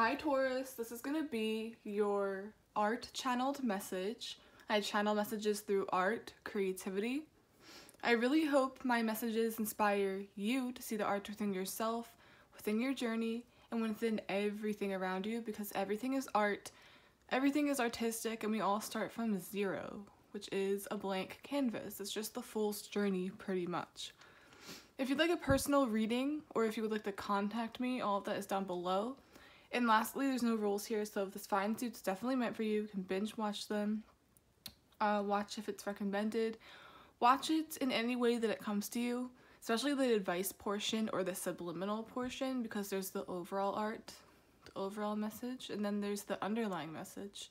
Hi Taurus, this is gonna be your art channeled message. I channel messages through art, creativity. I really hope my messages inspire you to see the art within yourself, within your journey, and within everything around you because everything is art, everything is artistic, and we all start from zero, which is a blank canvas. It's just the fool's journey, pretty much. If you'd like a personal reading, or if you would like to contact me, all of that is down below. And lastly, there's no rules here, so if this fine suit's definitely meant for you, you can binge watch them, uh, watch if it's recommended, watch it in any way that it comes to you, especially the advice portion or the subliminal portion, because there's the overall art, the overall message, and then there's the underlying message.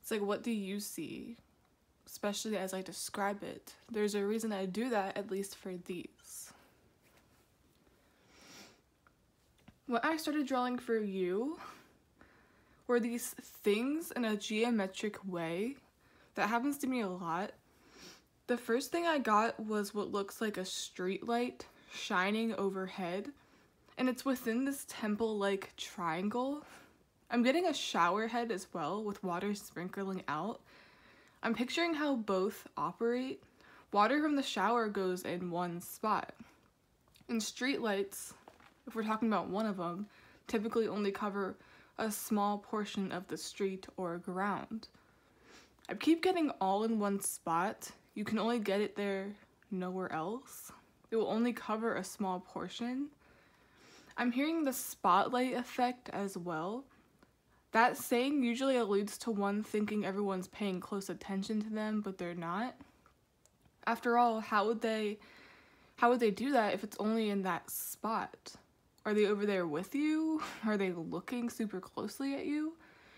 It's like, what do you see? Especially as I describe it. There's a reason I do that, at least for these. What I started drawing for you were these things in a geometric way. That happens to me a lot. The first thing I got was what looks like a street light shining overhead, and it's within this temple-like triangle. I'm getting a shower head as well with water sprinkling out. I'm picturing how both operate. Water from the shower goes in one spot. And street lights if we're talking about one of them, typically only cover a small portion of the street or ground. I keep getting all in one spot. You can only get it there nowhere else. It will only cover a small portion. I'm hearing the spotlight effect as well. That saying usually alludes to one thinking everyone's paying close attention to them, but they're not. After all, how would they how would they do that if it's only in that spot? Are they over there with you? Are they looking super closely at you?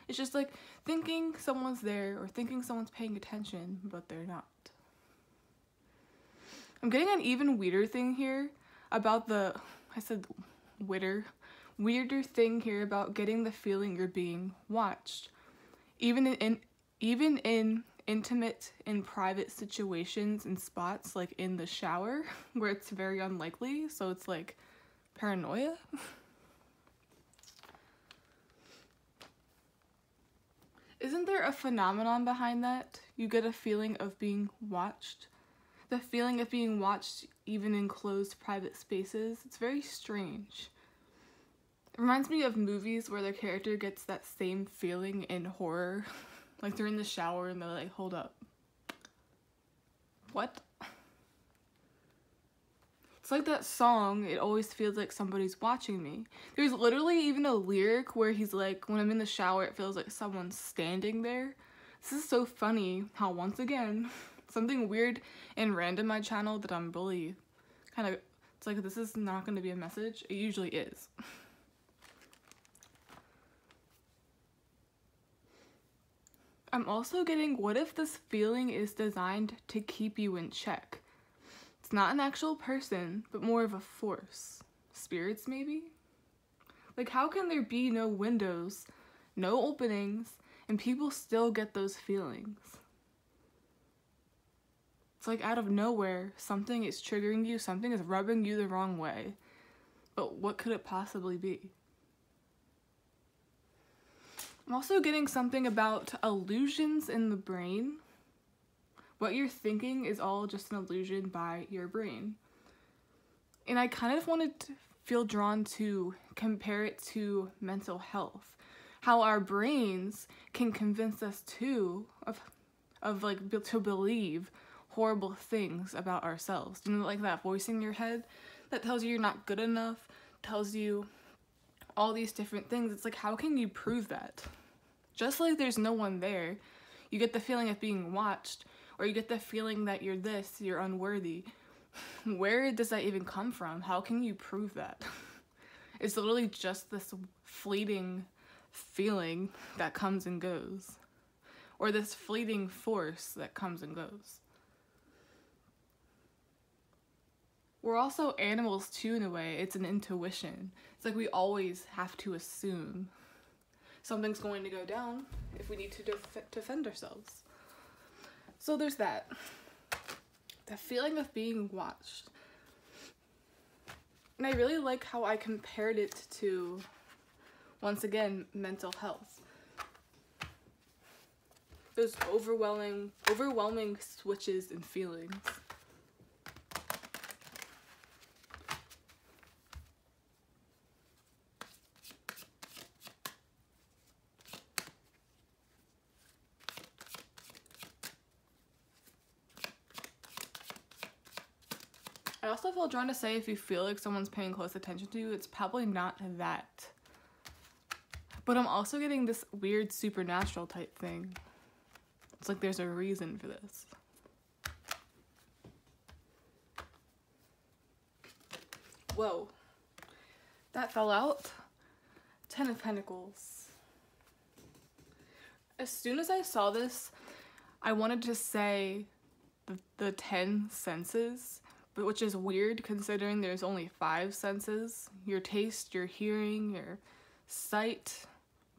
It's just like thinking someone's there or thinking someone's paying attention, but they're not. I'm getting an even weirder thing here about the, I said weirder, weirder thing here about getting the feeling you're being watched. Even in, in even in intimate and private situations and spots like in the shower where it's very unlikely, so it's like Paranoia? Isn't there a phenomenon behind that? You get a feeling of being watched. The feeling of being watched even in closed private spaces. It's very strange. It reminds me of movies where the character gets that same feeling in horror. like they're in the shower and they're like, hold up. What? Like that song, it always feels like somebody's watching me. There's literally even a lyric where he's like, when I'm in the shower, it feels like someone's standing there. This is so funny how once again, something weird and random my channel that I'm really kind of, it's like this is not going to be a message. It usually is. I'm also getting what if this feeling is designed to keep you in check? Not an actual person, but more of a force. Spirits, maybe? Like, how can there be no windows, no openings, and people still get those feelings? It's like out of nowhere, something is triggering you, something is rubbing you the wrong way. But what could it possibly be? I'm also getting something about illusions in the brain what you're thinking is all just an illusion by your brain. And I kind of wanted to feel drawn to compare it to mental health. How our brains can convince us too of of like to believe horrible things about ourselves. You know, like that voice in your head that tells you you're not good enough, tells you all these different things. It's like, how can you prove that? Just like there's no one there, you get the feeling of being watched or you get the feeling that you're this, you're unworthy. Where does that even come from? How can you prove that? It's literally just this fleeting feeling that comes and goes, or this fleeting force that comes and goes. We're also animals too, in a way. It's an intuition. It's like we always have to assume something's going to go down if we need to def defend ourselves. So there's that. The feeling of being watched. And I really like how I compared it to Once again, mental health. Those overwhelming, overwhelming switches and feelings. Also feel drawn to say if you feel like someone's paying close attention to you, it's probably not that. But I'm also getting this weird supernatural type thing. It's like there's a reason for this. Whoa. That fell out. Ten of Pentacles. As soon as I saw this, I wanted to say the, the 10 senses but which is weird considering there's only five senses your taste, your hearing, your sight.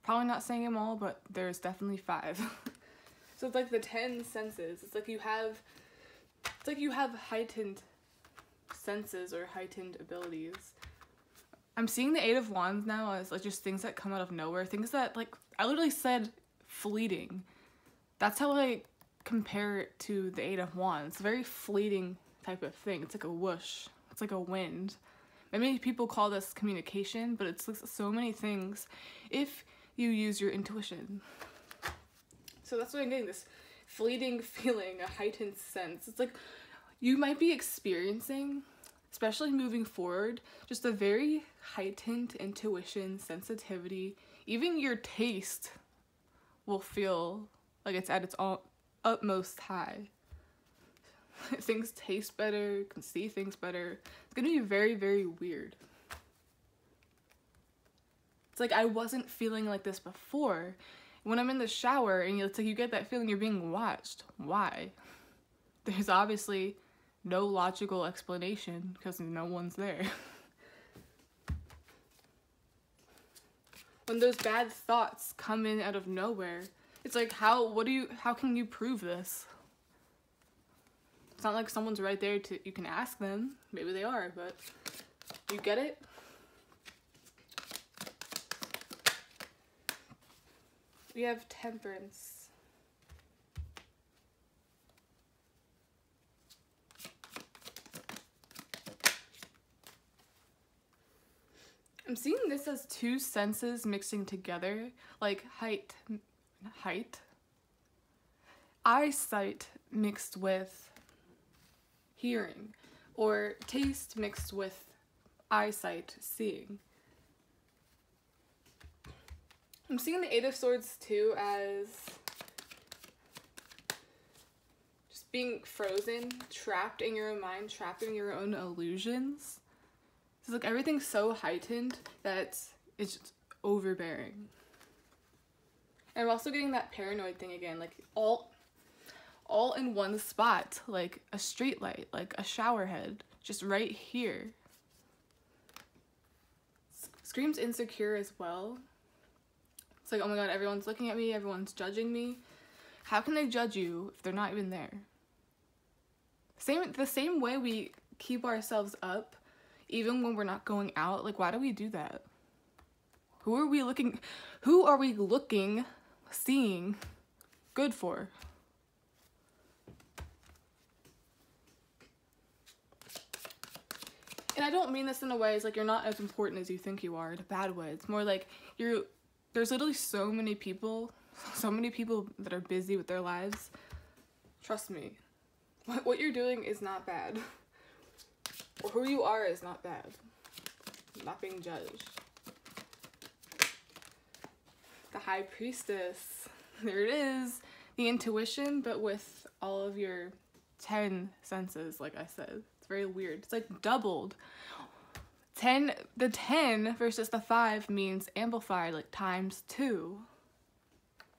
Probably not saying them all, but there's definitely five. so it's like the 10 senses. It's like you have it's like you have heightened senses or heightened abilities. I'm seeing the Eight of Wands now as like just things that come out of nowhere, things that like I literally said fleeting. That's how I compare it to the Eight of Wands. Very fleeting type of thing. It's like a whoosh. It's like a wind. Many people call this communication, but it's so many things if you use your intuition. So that's what I'm getting this fleeting feeling, a heightened sense. It's like you might be experiencing, especially moving forward, just a very heightened intuition, sensitivity. Even your taste will feel like it's at its utmost high. things taste better, can see things better. It's gonna be very, very weird. It's like I wasn't feeling like this before. When I'm in the shower and it's like you get that feeling you're being watched. Why? There's obviously no logical explanation because no one's there. when those bad thoughts come in out of nowhere, it's like how what do you how can you prove this? It's not like someone's right there to you can ask them. Maybe they are, but you get it? We have temperance. I'm seeing this as two senses mixing together, like height, height, eyesight mixed with hearing, or taste mixed with eyesight, seeing. I'm seeing the Eight of Swords too as just being frozen, trapped in your own mind, trapped in your own illusions. It's like everything's so heightened that it's just overbearing. And I'm also getting that paranoid thing again, like all all in one spot, like a street light, like a shower head, just right here. Screams insecure as well. It's like, oh my god, everyone's looking at me, everyone's judging me. How can they judge you if they're not even there? Same the same way we keep ourselves up even when we're not going out. Like why do we do that? Who are we looking who are we looking seeing good for? And I don't mean this in a way it's like you're not as important as you think you are in a bad way. It's more like you're there's literally so many people, so many people that are busy with their lives. Trust me. What what you're doing is not bad. Or who you are is not bad. not being judged. The high priestess. There it is. The intuition, but with all of your 10 senses, like I said. It's very weird. It's like doubled. 10 the 10 versus the 5 means amplified like times 2.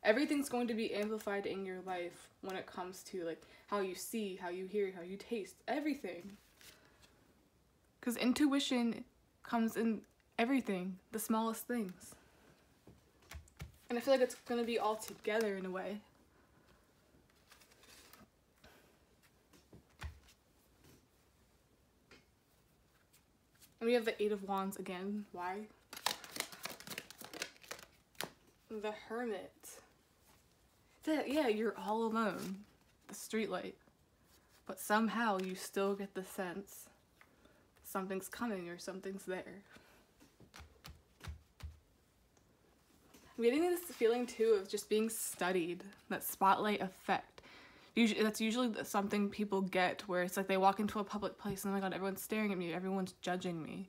Everything's going to be amplified in your life when it comes to like how you see, how you hear, how you taste, everything. Cuz intuition comes in everything, the smallest things. And I feel like it's going to be all together in a way. And we have the Eight of Wands again. Why? The Hermit. Yeah, you're all alone. The streetlight. But somehow you still get the sense something's coming or something's there. I'm getting this feeling too of just being studied, that spotlight effect. Usually, that's usually something people get where it's like they walk into a public place and oh my god, everyone's staring at me, everyone's judging me.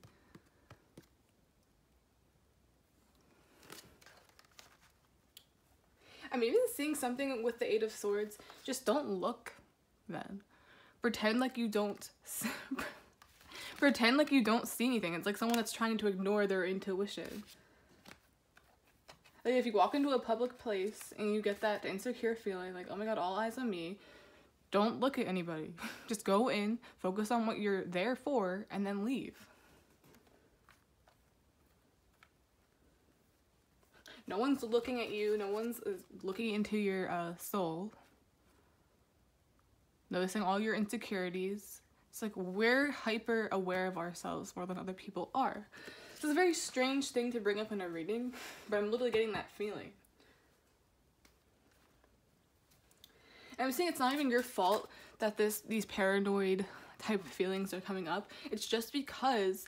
I'm even seeing something with the Eight of Swords. Just don't look then. Pretend like you don't pretend like you don't see anything. It's like someone that's trying to ignore their intuition. Like if you walk into a public place and you get that insecure feeling like, oh my god, all eyes on me, don't look at anybody. Just go in, focus on what you're there for, and then leave. No one's looking at you, no one's uh, looking into your uh, soul. Noticing all your insecurities. It's like we're hyper aware of ourselves more than other people are. This is a very strange thing to bring up in a reading, but I'm literally getting that feeling. And I'm saying it's not even your fault that this these paranoid type of feelings are coming up. It's just because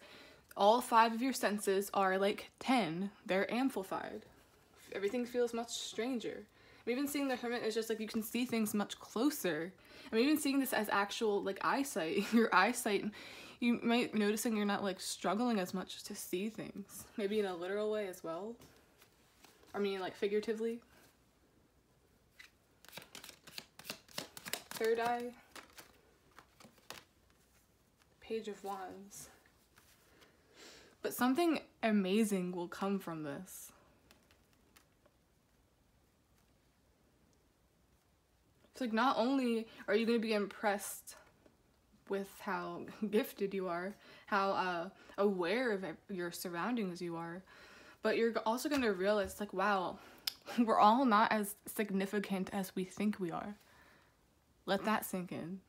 all five of your senses are like 10. They're amplified. Everything feels much stranger. I'm even seeing the hermit is just like you can see things much closer. I'm even seeing this as actual like eyesight. Your eyesight you might noticing you're not like struggling as much to see things. Maybe in a literal way as well. I mean like figuratively. Third eye. Page of Wands. But something amazing will come from this. It's like not only are you going to be impressed with how gifted you are, how uh, aware of your surroundings you are, but you're also going to realize, like, wow, we're all not as significant as we think we are. Let that sink in.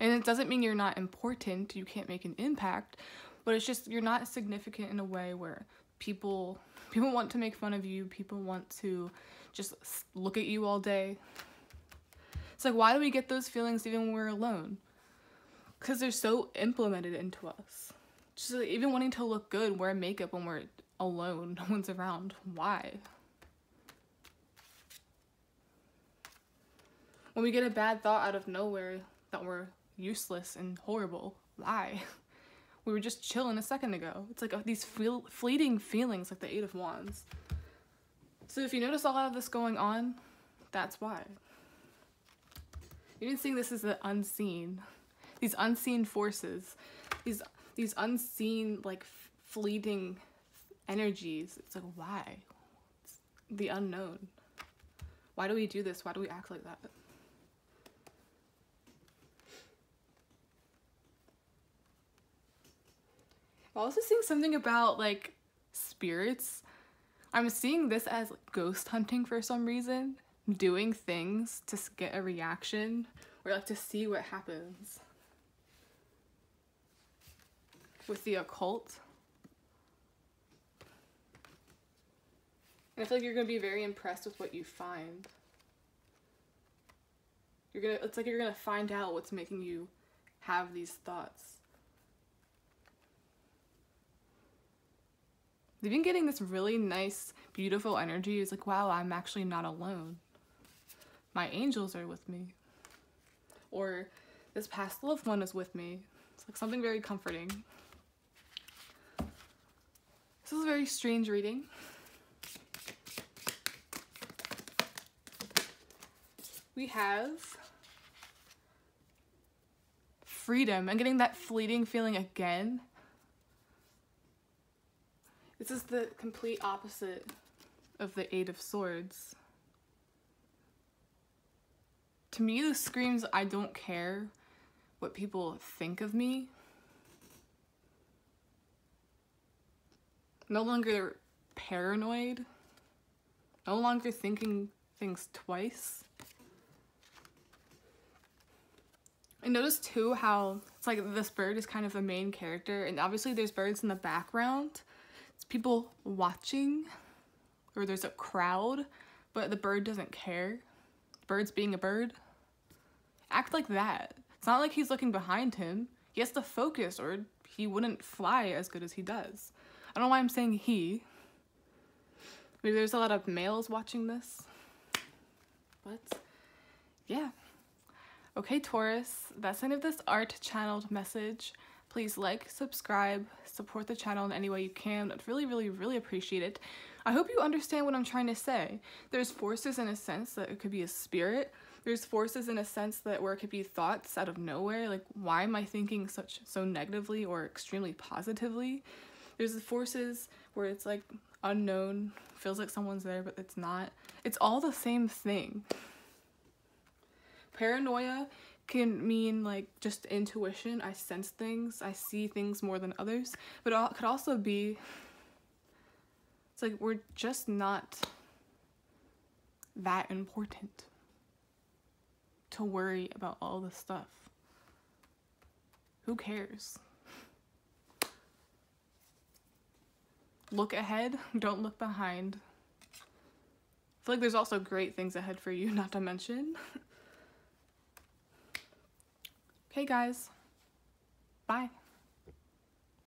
And it doesn't mean you're not important, you can't make an impact, but it's just you're not significant in a way where people people want to make fun of you, people want to just look at you all day. It's like why do we get those feelings even when we're alone? Because they're so implemented into us. Just like, even wanting to look good, wear makeup when we're alone, no one's around. Why? When we get a bad thought out of nowhere that we're useless and horrible, why? We were just chilling a second ago. It's like uh, these fleeting feelings, like the Eight of Wands. So if you notice a lot of this going on, that's why. Even seeing this as the unseen these unseen forces, these these unseen like fleeting energies. It's like why? It's the unknown. Why do we do this? Why do we act like that? I'm also seeing something about like spirits. I'm seeing this as ghost hunting for some reason, doing things to get a reaction or like to see what happens with the occult. And I feel like you're gonna be very impressed with what you find. You're gonna it's like you're gonna find out what's making you have these thoughts. They've been getting this really nice, beautiful energy. It's like, wow, I'm actually not alone. My angels are with me. Or this past loved one is with me. It's like something very comforting. This is a very strange reading. We have freedom. I'm getting that fleeting feeling again. This is the complete opposite of the Eight of Swords. To me, this screams I don't care what people think of me. No longer paranoid, no longer thinking things twice. I noticed too how it's like this bird is kind of a main character, and obviously there's birds in the background. It's people watching, or there's a crowd, but the bird doesn't care. Bird's being a bird. Act like that. It's not like he's looking behind him. He has to focus or he wouldn't fly as good as he does. I don't know why I'm saying he. Maybe there's a lot of males watching this. But yeah. Okay, Taurus, that's the end of this art channeled message. Please like, subscribe, support the channel in any way you can. I'd really, really, really appreciate it. I hope you understand what I'm trying to say. There's forces in a sense that it could be a spirit. There's forces in a sense that where it could be thoughts out of nowhere. Like, why am I thinking such so negatively or extremely positively? There's the forces where it's like unknown, feels like someone's there, but it's not. It's all the same thing. Paranoia can mean like just intuition. I sense things, I see things more than others, but it could also be it's like we're just not that important to worry about all this stuff. Who cares? Look ahead, don't look behind. I feel like there's also great things ahead for you, not to mention. okay, guys. Bye.